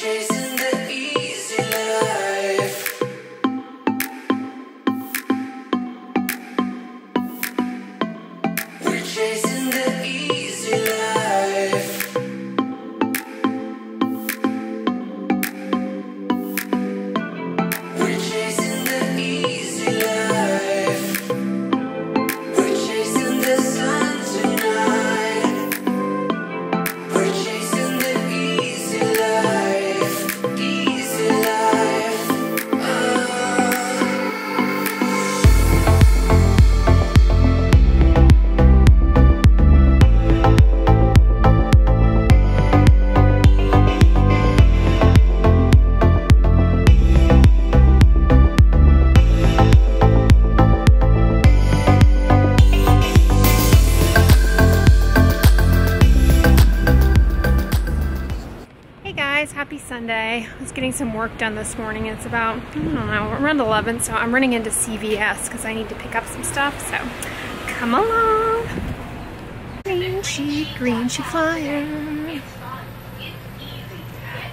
chasing Sunday. I was getting some work done this morning. It's about, I don't know, around 11, so I'm running into CVS because I need to pick up some stuff, so come along. Green sheet, green sheet flyer.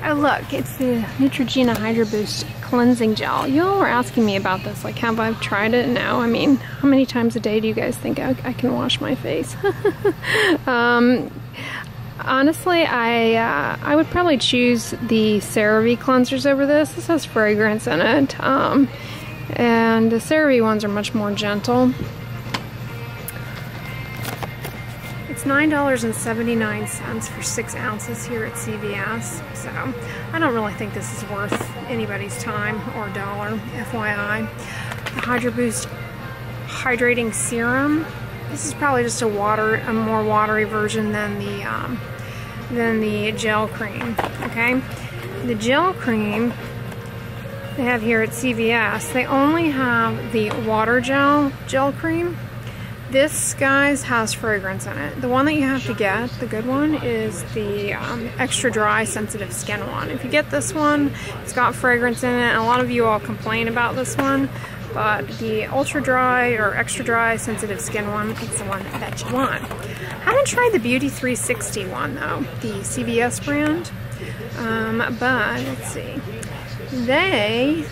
Oh look, it's the Neutrogena Hydro Boost Cleansing Gel. You all were asking me about this, like have I tried it? No, I mean, how many times a day do you guys think I, I can wash my face? um, Honestly, I uh, I would probably choose the CeraVe cleansers over this. This has fragrance in it, um, and the CeraVe ones are much more gentle. It's nine dollars and seventy nine cents for six ounces here at CVS. So I don't really think this is worth anybody's time or dollar. FYI, the Hydro Boost hydrating serum. This is probably just a water, a more watery version than the um, than the gel cream. Okay, the gel cream they have here at CVS. They only have the water gel gel cream. This, guys, has fragrance in it. The one that you have to get, the good one, is the um, extra dry sensitive skin one. If you get this one, it's got fragrance in it, and a lot of you all complain about this one, but the ultra dry or extra dry sensitive skin one is the one that you want. I haven't tried the Beauty 360 one though, the CVS brand, um, but let's see. They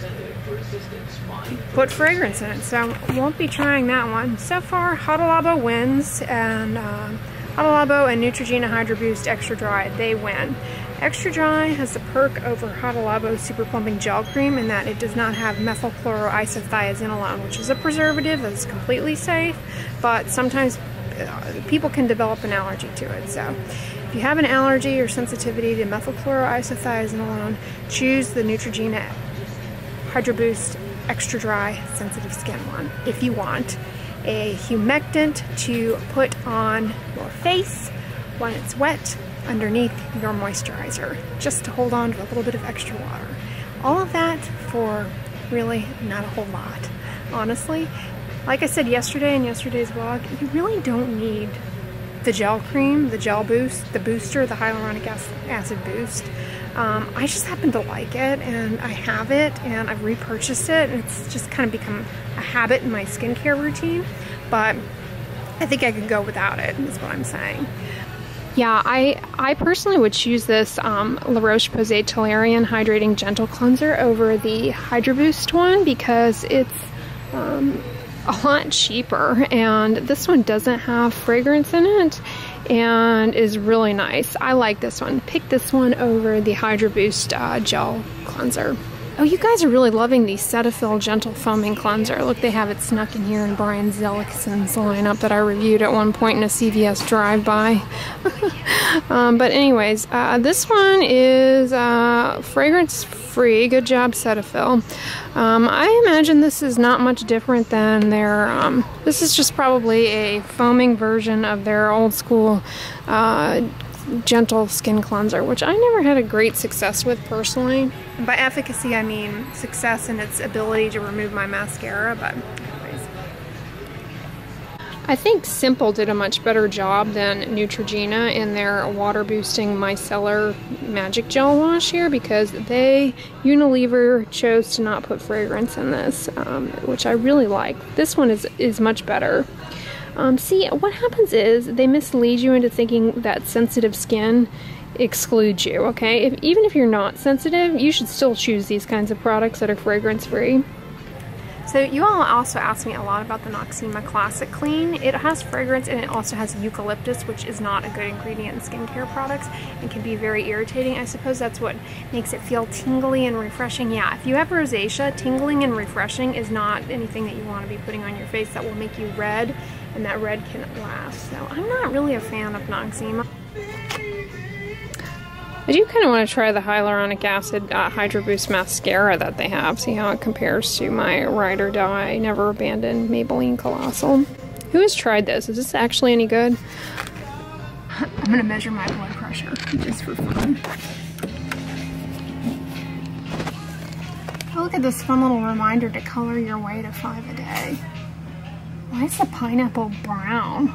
put fragrance in it, so won't be trying that one. So far, Hada Labo wins, and uh, Hada Labo and Neutrogena Hydro Boost Extra Dry, they win. Extra Dry has the perk over Hada Labo Super Plumping Gel Cream in that it does not have methylchloroisothiazolinone, which is a preservative that is completely safe, but sometimes uh, people can develop an allergy to it. So if you have an allergy or sensitivity to methylchloroisothiazolinone, choose the Neutrogena Hydro Boost Extra Dry Sensitive Skin one if you want a humectant to put on your face when it's wet underneath your moisturizer, just to hold on to a little bit of extra water. All of that for really not a whole lot. Honestly, like I said yesterday in yesterday's vlog, you really don't need the gel cream, the gel boost, the booster, the hyaluronic acid boost. Um, I just happen to like it and I have it and I've repurchased it. and It's just kind of become a habit in my skincare routine, but I think I could go without it, is what I'm saying. Yeah, I, I personally would choose this um, La Roche-Posay Toleriane Hydrating Gentle Cleanser over the Hydro Boost one because it's um, a lot cheaper and this one doesn't have fragrance in it and is really nice. I like this one. Pick this one over the Hydro Boost uh, Gel Cleanser. Oh, you guys are really loving the Cetaphil Gentle Foaming Cleanser. Look, they have it snuck in here in Brian Zellickson's lineup that I reviewed at one point in a CVS drive-by. um, but anyways, uh, this one is uh, fragrance-free. Good job, Cetaphil. Um, I imagine this is not much different than their, um, this is just probably a foaming version of their old school uh, gentle skin cleanser, which I never had a great success with personally. By efficacy, I mean success in its ability to remove my mascara, but anyways. I think Simple did a much better job than Neutrogena in their water boosting micellar magic gel wash here because they, Unilever, chose to not put fragrance in this, um, which I really like. This one is, is much better. Um, see, what happens is they mislead you into thinking that sensitive skin excludes you, okay? If, even if you're not sensitive, you should still choose these kinds of products that are fragrance free. So you all also asked me a lot about the Noxzema Classic Clean. It has fragrance and it also has eucalyptus, which is not a good ingredient in skincare products and can be very irritating. I suppose that's what makes it feel tingly and refreshing. Yeah, if you have rosacea, tingling and refreshing is not anything that you want to be putting on your face that will make you red and that red can last. So I'm not really a fan of Noxzema. I do kind of want to try the hyaluronic acid uh, Hydro Boost mascara that they have. See how it compares to my Ride or Die Never Abandon Maybelline Colossal. Who has tried this? Is this actually any good? I'm going to measure my blood pressure just for fun. Oh, look at this fun little reminder to color your way to five a day. Why is the pineapple brown?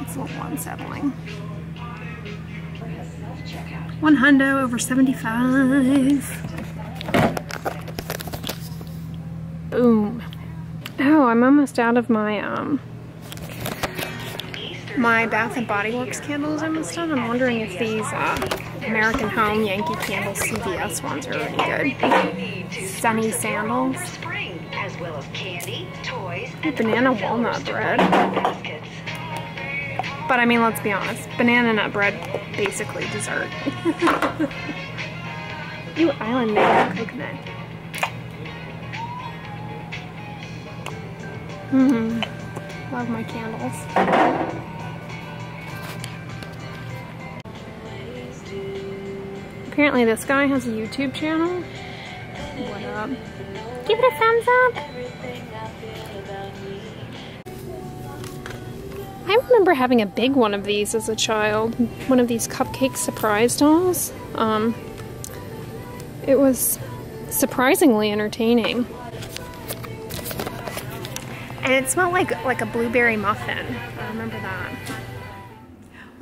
It's a little unsettling. One hundo over 75. Boom. Oh, I'm almost out of my, um, my Bath and Body Works candles i almost done. I'm wondering if these, uh, American Home Yankee Candle CVS ones are really good. Sunny Sandals. Banana walnut bread. But I mean, let's be honest, banana nut bread, basically dessert. Ooh, Island Mango Coconut. hmm Love my candles. Apparently this guy has a YouTube channel. What up? Give it a thumbs up. I remember having a big one of these as a child. One of these cupcake surprise dolls. Um, it was surprisingly entertaining. And it smelled like like a blueberry muffin. I remember that.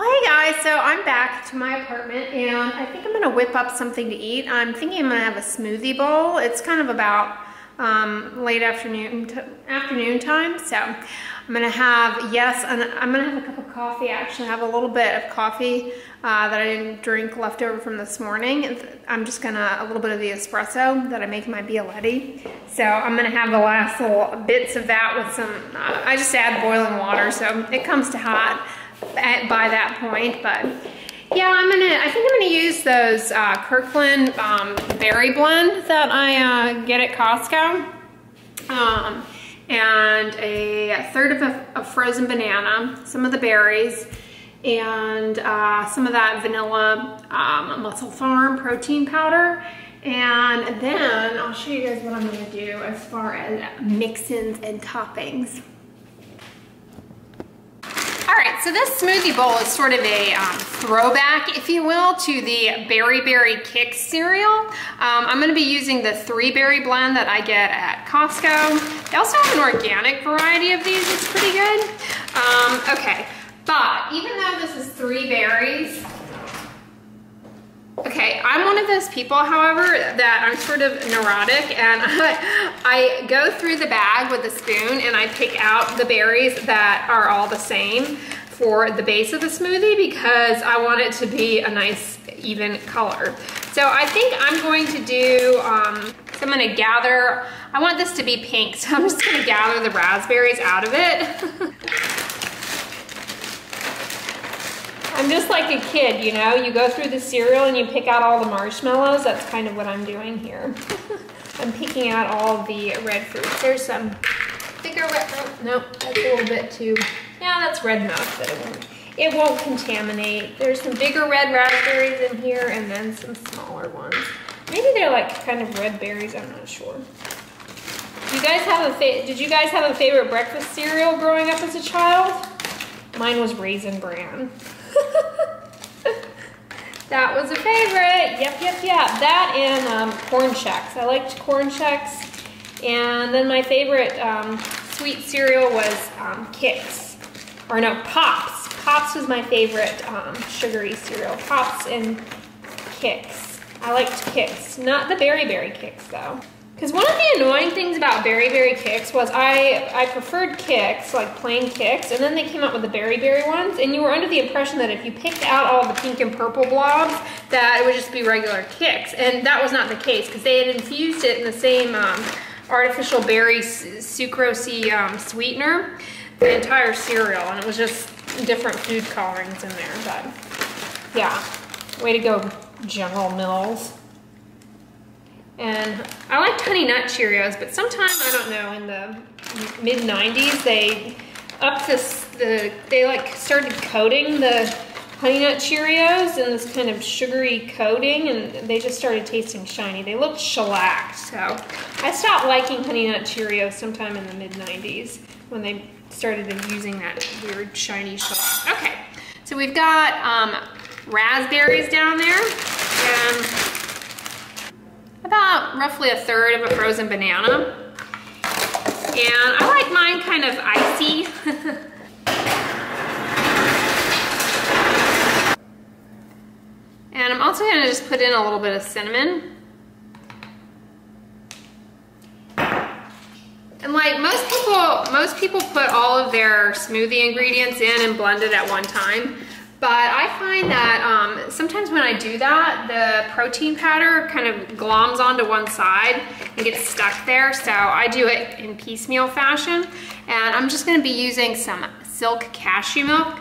Hey guys, so I'm back to my apartment and I think I'm gonna whip up something to eat. I'm thinking I'm gonna have a smoothie bowl. It's kind of about um, late afternoon afternoon time, so I'm gonna have, yes, and I'm gonna have a cup of coffee. I actually have a little bit of coffee uh, that I didn't drink leftover from this morning. I'm just gonna, a little bit of the espresso that I make my Bialetti. So I'm gonna have the last little bits of that with some, uh, I just add boiling water so it comes to hot at, by that point, but yeah, I'm gonna, I think I'm gonna use those uh, Kirkland um, berry blend that I uh, get at Costco. Um, and a third of a, a, frozen banana, some of the berries, and uh, some of that vanilla um, MusclePharm protein powder. And then I'll show you guys what I'm gonna do as far as mix-ins and toppings. All right, so this smoothie bowl is sort of a um, throwback, if you will, to the Berry Berry Kix cereal. Um, I'm gonna be using the three berry blend that I get at Costco. They also have an organic variety of these, it's pretty good. Um, okay, but even though this is three berries, Okay, I'm one of those people, however, that I'm sort of neurotic and I, I, go through the bag with a spoon and I pick out the berries that are all the same for the base of the smoothie because I want it to be a nice even color. So I think I'm going to do, um, so I'm gonna gather, I want this to be pink, so I'm just gonna gather the raspberries out of it. I'm just like a kid, you know? You go through the cereal and you pick out all the marshmallows. That's kind of what I'm doing here. I'm picking out all the red fruits. There's some bigger red, oh, nope, that's a little bit too, yeah, that's red enough that it won't, it won't contaminate. There's some bigger red raspberries in here and then some smaller ones. Maybe they're like kind of red berries, I'm not sure. You guys have a did you guys have a favorite breakfast cereal growing up as a child? Mine was Raisin Bran. That was a favorite. Yep, yep, yep. That and um, Corn Chex. I liked Corn Chex. And then my favorite um, sweet cereal was um, Kix. Or no, Pops. Pops was my favorite um, sugary cereal. Pops and Kix. I liked Kix. Not the Berry Berry Kix though. Because one of the annoying things about Berry Berry Kix was I, I preferred Kix, like plain Kix, and then they came out with the Berry Berry ones, and you were under the impression that if you picked out all the pink and purple blobs, that it would just be regular Kix, And that was not the case, because they had infused it in the same um, artificial berry sucrose um, sweetener, the entire cereal, and it was just different food colorings in there, but yeah, way to go, General Mills. And I liked Honey Nut Cheerios, but sometime, I don't know, in the mid 90s, they up this, the, they like started coating the Honey Nut Cheerios in this kind of sugary coating, and they just started tasting shiny. They looked shellacked, so I stopped liking Honey Nut Cheerios sometime in the mid 90s when they started using that weird shiny shellac. Okay, so we've got um, raspberries down there, and about roughly a third of a frozen banana. And I like mine kind of icy. and I'm also gonna just put in a little bit of cinnamon. And like most people, most people put all of their smoothie ingredients in and blend it at one time. But I find that um, sometimes when I do that, the protein powder kind of gloms onto one side and gets stuck there. So I do it in piecemeal fashion. And I'm just gonna be using some silk cashew milk.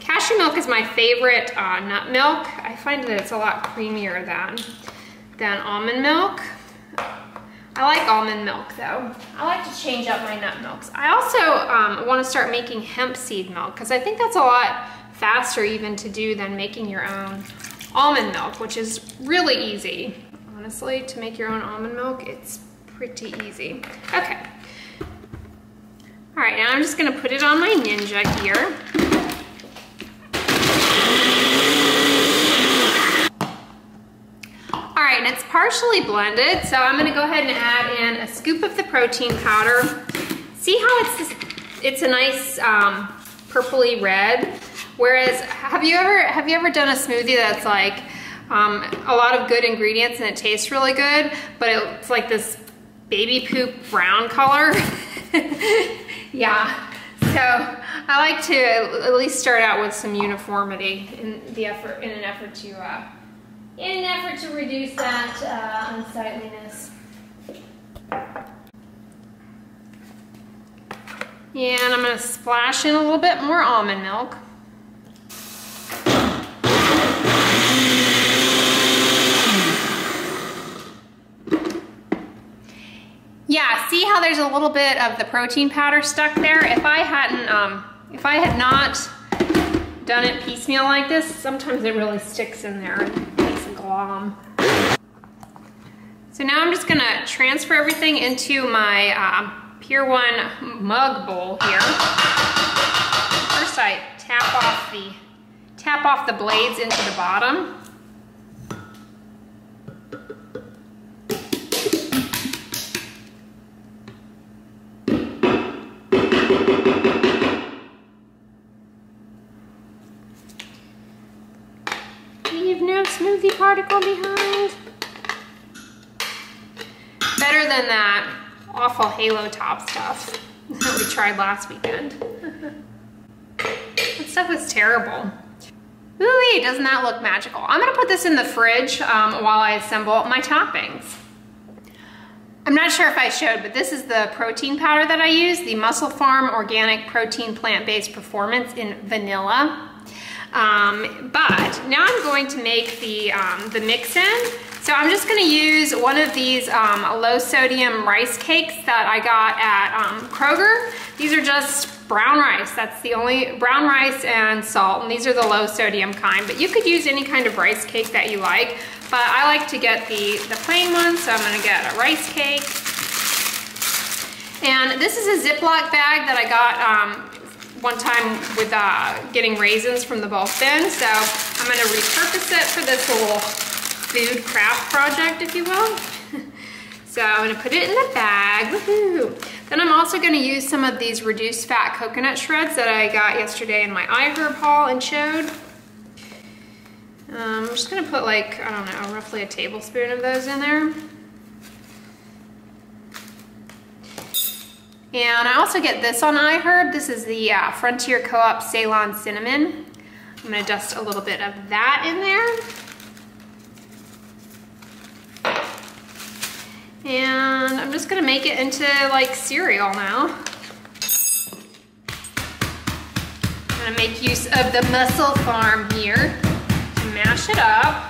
Cashew milk is my favorite uh, nut milk. I find that it's a lot creamier than, than almond milk. I like almond milk though. I like to change up my nut milks. I also um, want to start making hemp seed milk because I think that's a lot faster even to do than making your own almond milk, which is really easy. Honestly, to make your own almond milk, it's pretty easy. Okay. All right, now I'm just gonna put it on my Ninja here. All right, and it's partially blended, so I'm gonna go ahead and add in a scoop of the protein powder. See how it's, this, it's a nice um, purpley red? Whereas, have you ever have you ever done a smoothie that's like um, a lot of good ingredients and it tastes really good, but it's like this baby poop brown color? yeah. So I like to at least start out with some uniformity in the effort in an effort to uh, in an effort to reduce that uh, unsightliness. And I'm gonna splash in a little bit more almond milk. Yeah, see how there's a little bit of the protein powder stuck there? If I hadn't, um, if I had not done it piecemeal like this, sometimes it really sticks in there and makes a glom. So now I'm just gonna transfer everything into my uh, Pier 1 mug bowl here. First I tap off the, tap off the blades into the bottom. Behind. Better than that awful halo top stuff that we tried last weekend. that stuff was terrible. Ooh, doesn't that look magical? I'm gonna put this in the fridge um, while I assemble my toppings. I'm not sure if I showed, but this is the protein powder that I use, the MusclePharm Organic Protein Plant-Based Performance in Vanilla. Um, but now I'm going to make the, um, the mix-in. So I'm just gonna use one of these um, low sodium rice cakes that I got at um, Kroger. These are just brown rice. That's the only, brown rice and salt. And these are the low sodium kind, but you could use any kind of rice cake that you like. But I like to get the, the plain one, so I'm gonna get a rice cake. And this is a Ziploc bag that I got um, one time with uh, getting raisins from the bulk bin. So I'm gonna repurpose it for this little food craft project, if you will. so I'm gonna put it in the bag, Then I'm also gonna use some of these reduced fat coconut shreds that I got yesterday in my iHerb haul and showed. Um, I'm just gonna put like, I don't know, roughly a tablespoon of those in there. And I also get this on iHerb. This is the uh, Frontier Co-op Ceylon Cinnamon. I'm gonna dust a little bit of that in there. And I'm just gonna make it into like cereal now. I'm gonna make use of the Muscle Farm here to mash it up.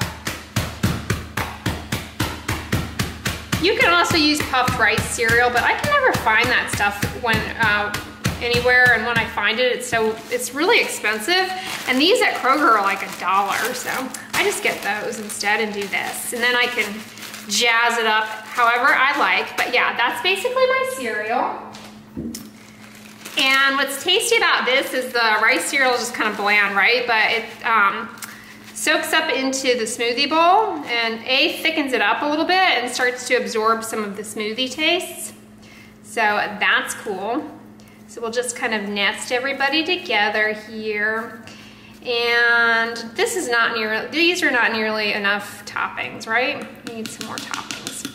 You can also use puffed rice cereal, but I can never find that stuff when uh, anywhere, and when I find it, it's so it's really expensive. And these at Kroger are like a dollar, so I just get those instead and do this, and then I can jazz it up however I like. But yeah, that's basically my cereal. And what's tasty about this is the rice cereal is just kind of bland, right? But it um, soaks up into the smoothie bowl and A, thickens it up a little bit and starts to absorb some of the smoothie tastes. So that's cool. So we'll just kind of nest everybody together here. And this is not near, these are not nearly enough toppings, right? We need some more toppings.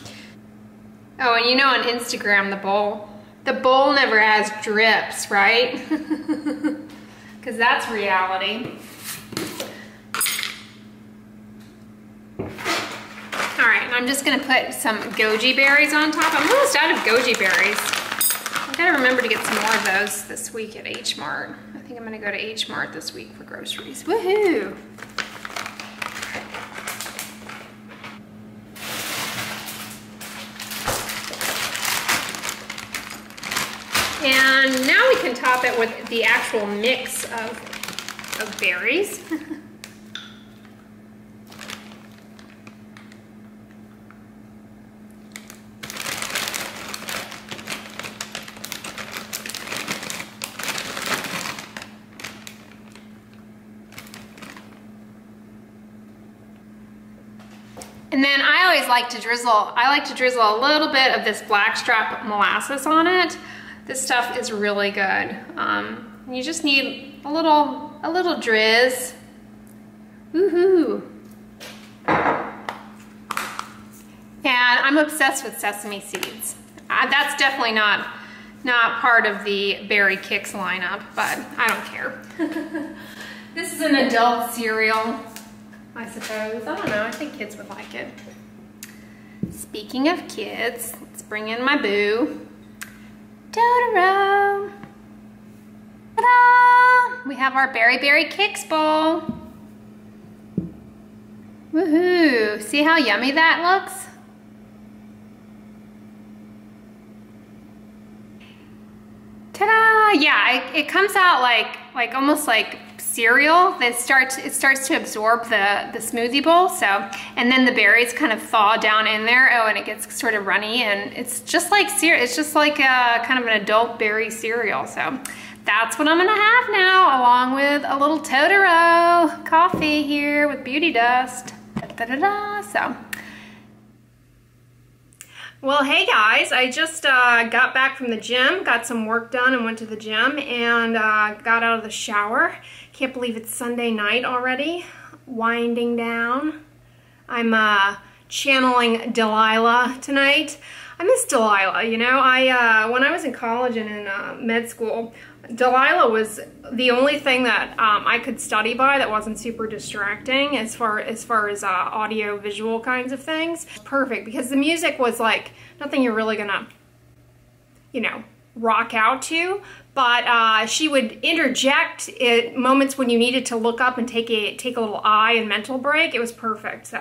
Oh, and you know on Instagram, the bowl, the bowl never has drips, right? Because that's reality. All right, I'm just gonna put some goji berries on top. I'm almost out of goji berries. I gotta remember to get some more of those this week at H Mart. I think I'm gonna go to H Mart this week for groceries. Woohoo! And now we can top it with the actual mix of, of berries. And then I always like to drizzle, I like to drizzle a little bit of this blackstrap molasses on it. This stuff is really good. Um, you just need a little, a little drizz. Woohoo. And I'm obsessed with sesame seeds. Uh, that's definitely not, not part of the Berry Kix lineup, but I don't care. this is an adult cereal. I suppose. I don't know. I think kids would like it. Speaking of kids, let's bring in my boo. Totoro. Ta-da! We have our Berry Berry Kix bowl. Woohoo! See how yummy that looks? Ta-da! Yeah, it, it comes out like like almost like cereal that starts it starts to absorb the the smoothie bowl so and then the berries kind of thaw down in there oh and it gets sort of runny and it's just like cereal it's just like a kind of an adult berry cereal so that's what I'm gonna have now along with a little Totoro coffee here with beauty dust da, da, da, so well, hey guys, I just uh, got back from the gym, got some work done and went to the gym and uh, got out of the shower. Can't believe it's Sunday night already, winding down. I'm uh, channeling Delilah tonight. I miss Delilah, you know, I uh, when I was in college and in uh, med school, Delilah was the only thing that um, I could study by that wasn't super distracting as far as far as uh, audio visual kinds of things. Perfect because the music was like nothing you're really gonna, you know, rock out to, but uh, she would interject at moments when you needed to look up and take a take a little eye and mental break. It was perfect. So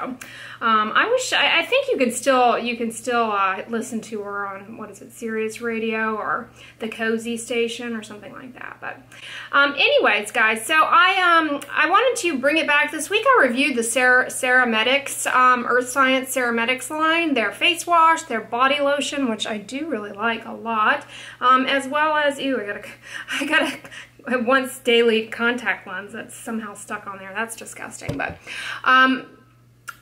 um, I wish I, I, think you can still you can still uh, listen to her on what is it Sirius Radio or the Cozy Station or something like that. But um, anyways, guys, so I um I wanted to bring it back this week. I reviewed the Sarah Ceramedx um, Earth Science Ceramedx line, their face wash, their body lotion, which I do really like a lot, um, as well as ew, I gotta I got a once daily contact lens that's somehow stuck on there. That's disgusting. But um,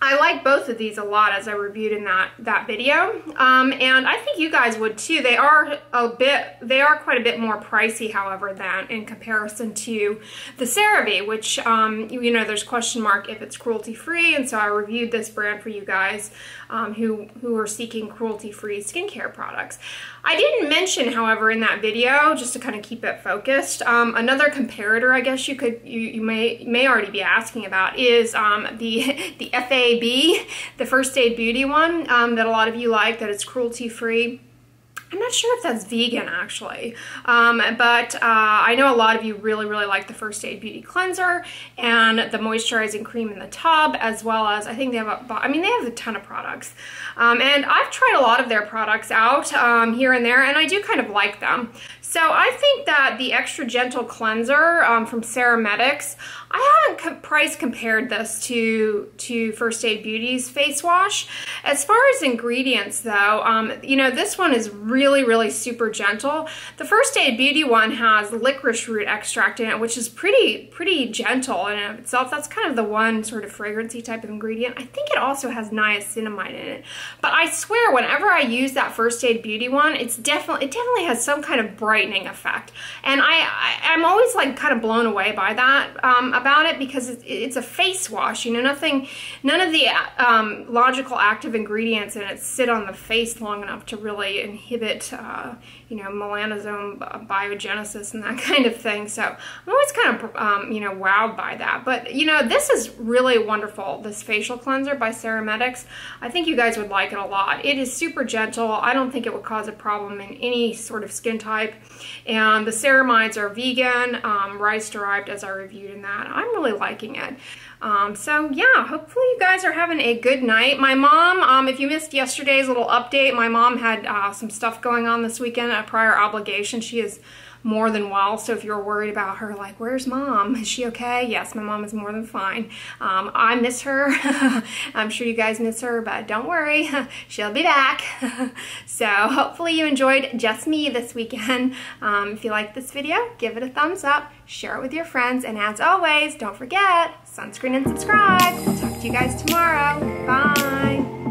I like both of these a lot as I reviewed in that that video, um, and I think you guys would too. They are a bit, they are quite a bit more pricey, however, than in comparison to the CeraVe, which um, you know there's question mark if it's cruelty free, and so I reviewed this brand for you guys um, who who are seeking cruelty free skincare products. I didn't mention, however, in that video, just to kind of keep it focused, um, another comparator I guess you could you, you may may already be asking about is um, the the FA B, the First Aid Beauty one um, that a lot of you like, that it's cruelty free. I'm not sure if that's vegan actually, um, but uh, I know a lot of you really, really like the First Aid Beauty Cleanser and the moisturizing cream in the tub, as well as I think they have a, I mean, they have a ton of products. Um, and I've tried a lot of their products out um, here and there, and I do kind of like them. So I think that the Extra Gentle Cleanser um, from Ceramedx, I haven't co price compared this to, to First Aid Beauty's face wash. As far as ingredients though, um, you know, this one is really, really really super gentle. The First Aid Beauty one has licorice root extract in it, which is pretty, pretty gentle in and of itself. That's kind of the one sort of fragrancy type of ingredient. I think it also has niacinamide in it. But I swear, whenever I use that First Aid Beauty one, it's definitely, it definitely has some kind of brightening effect. And I, I, am always like kind of blown away by that um, about it because it's, it's, a face wash. You know, nothing, none of the um, logical active ingredients in it sit on the face long enough to really inhibit, uh, you know, melanosome biogenesis and that kind of thing. So I'm always kind of, um, you know, wowed by that. But, you know, this is really wonderful, this facial cleanser by Ceramedx. I think you guys would like it a lot. It is super gentle. I don't think it would cause a problem in any sort of skin type. And the ceramides are vegan, um, rice derived as I reviewed in that. I'm really liking it. Um, so yeah, hopefully you guys are having a good night. My mom, um, if you missed yesterday's little update, my mom had uh, some stuff going on this weekend, a prior obligation. She is more than well. So if you're worried about her, like, where's mom? Is she okay? Yes, my mom is more than fine. Um, I miss her. I'm sure you guys miss her, but don't worry, she'll be back. so hopefully you enjoyed just me this weekend. Um, if you like this video, give it a thumbs up, share it with your friends, and as always, don't forget, sunscreen and subscribe. Talk to you guys tomorrow. Bye.